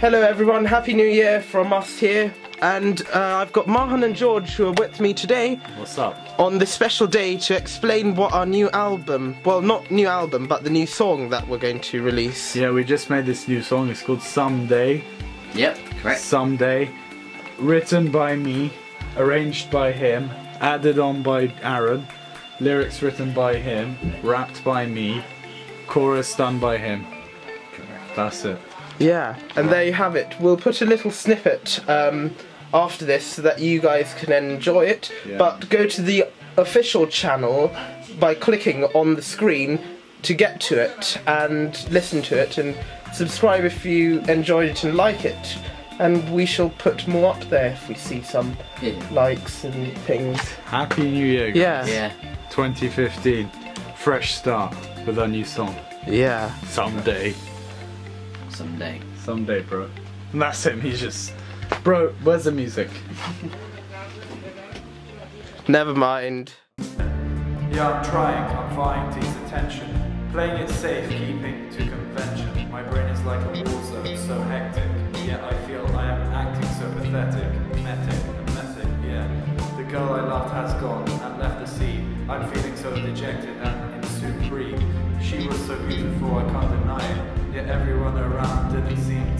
Hello everyone, Happy New Year from us here. And uh, I've got Mahan and George who are with me today What's up? on this special day to explain what our new album, well not new album, but the new song that we're going to release. Yeah, we just made this new song. It's called Someday. Yep, correct. Someday. Written by me, arranged by him, added on by Aaron, lyrics written by him, rapped by me, chorus done by him. Correct. That's it. Yeah, and there you have it. We'll put a little snippet um, after this so that you guys can enjoy it. Yeah. But go to the official channel by clicking on the screen to get to it and listen to it and subscribe if you enjoyed it and like it. And we shall put more up there if we see some Yeah. likes and things. Happy New Year, guys. Yeah. Yeah. 2015. Fresh start with our new song. Yeah. Someday. Someday. Someday, bro. And that's him. He's just. Bro, where's the music? Never mind. Yeah, I'm trying, I'm vying to his attention. Playing it safe, keeping to convention. My brain is like a war zone, so hectic. Yet I feel I am acting so pathetic. Metic, pathetic, yeah. The girl I loved has gone and left the scene. I'm feeling so dejected and in supreme. She was so beautiful, I can't deny it. Yet everyone around didn't seem